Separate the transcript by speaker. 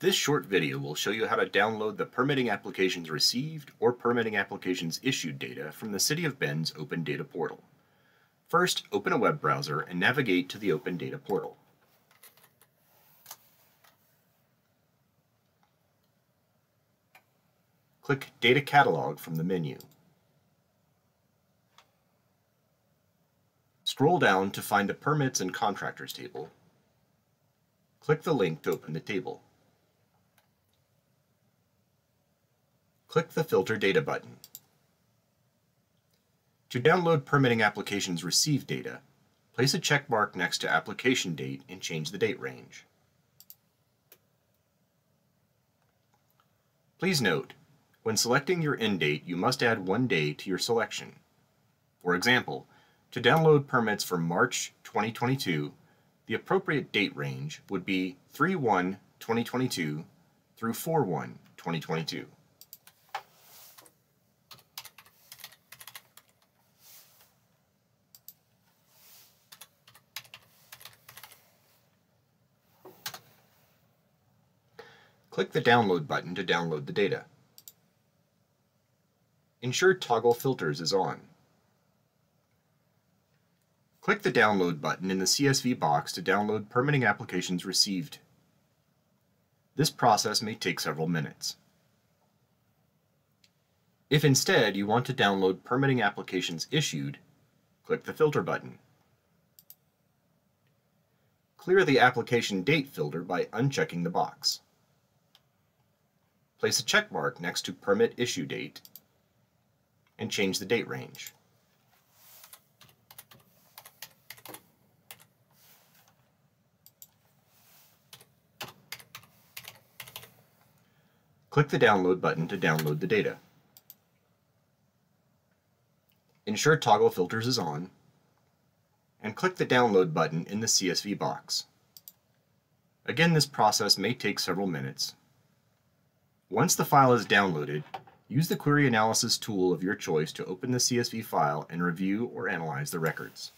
Speaker 1: This short video will show you how to download the permitting applications received or permitting applications issued data from the City of Bend's Open Data Portal. First, open a web browser and navigate to the Open Data Portal. Click Data Catalog from the menu. Scroll down to find the Permits and Contractors table. Click the link to open the table. Click the Filter Data button. To download permitting applications received data, place a check mark next to application date and change the date range. Please note, when selecting your end date, you must add one day to your selection. For example, to download permits for March 2022, the appropriate date range would be 3-1-2022 through 4-1-2022. Click the Download button to download the data. Ensure Toggle Filters is on. Click the Download button in the CSV box to download permitting applications received. This process may take several minutes. If instead you want to download permitting applications issued, click the Filter button. Clear the application date filter by unchecking the box. Place a check mark next to Permit Issue Date and change the date range. Click the Download button to download the data. Ensure Toggle Filters is on, and click the Download button in the CSV box. Again, this process may take several minutes, once the file is downloaded, use the query analysis tool of your choice to open the CSV file and review or analyze the records.